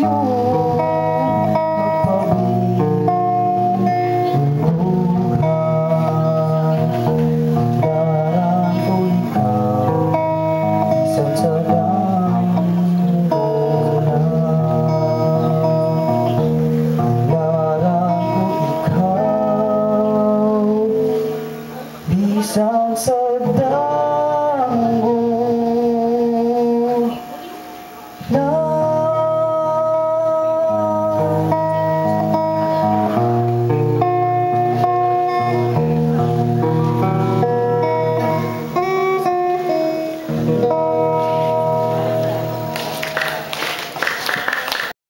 有。